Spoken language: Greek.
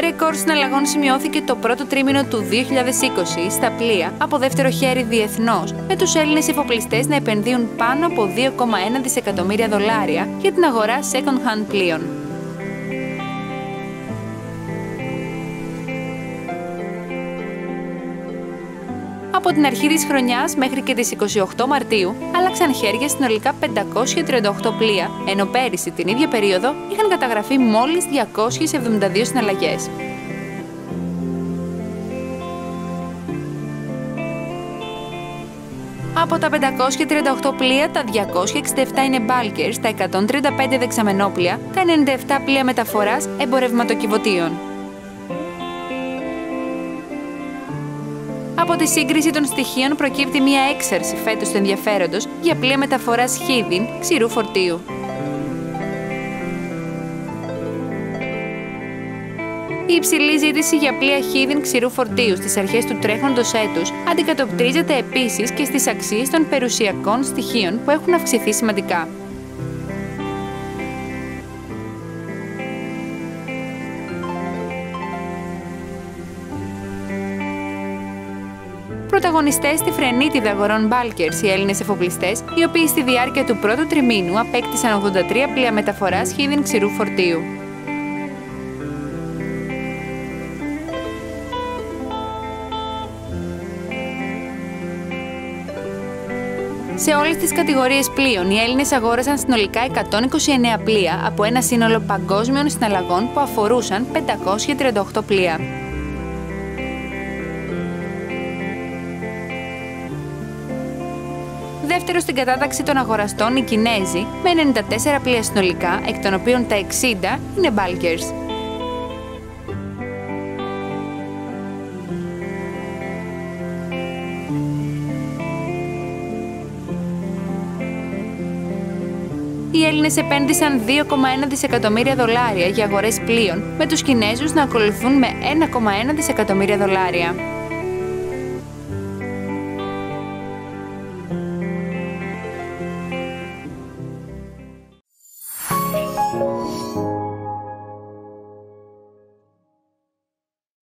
ρεκόρ συναλλαγών σημειώθηκε το πρώτο τρίμηνο του 2020 στα πλοία από δεύτερο χέρι διεθνώς, με τους Έλληνες εφοπλιστές να επενδύουν πάνω από 2,1 δισεκατομμύρια δολάρια για την αγορά second-hand πλοίων. Από την αρχή της χρονιάς μέχρι και τις 28 Μαρτίου άλλαξαν χέρια συνολικά 538 πλοία, ενώ πέρυσι την ίδια περίοδο είχαν καταγραφεί μόλις 272 συναλλαγές. Από τα 538 πλοία, τα 267 είναι bulkers, τα 135 δεξαμενόπλια, τα 97 πλοία μεταφοράς εμπορευματοκιβωτίων. Από τη σύγκριση των στοιχείων προκύπτει μια έξαρση φέτος του ενδιαφέροντος για πλοία μεταφοράς χίδιν ξηρού φορτίου. Η υψηλή ζήτηση για πλοία χίδιν ξηρού φορτίου στις αρχές του τρέχοντος έτους αντικατοπτρίζεται επίσης και στις αξίες των περιουσιακών στοιχείων που έχουν αυξηθεί σημαντικά. Πρωταγωνιστές στη φρενίτιδα αγορών Bulkers οι Έλληνες εφοπλιστές, οι οποίοι στη διάρκεια του πρώτου τριμήνου απέκτησαν 83 πλοία μεταφοράς χίδιν ξηρού φορτίου. Σε όλες τις κατηγορίες πλοίων, οι Έλληνες αγόρασαν συνολικά 129 πλοία από ένα σύνολο παγκόσμιων συναλλαγών που αφορούσαν 538 πλοία. Δεύτερο στην κατάταξη των αγοραστών οι Κινέζοι με 94 πλοία συνολικά, εκ των οποίων τα 60 είναι bulkers. Οι Έλληνες επένδυσαν 2,1 δισεκατομμύρια δολάρια για αγορές πλοίων, με τους Κινέζους να ακολουθούν με 1,1 δισεκατομμύρια δολάρια.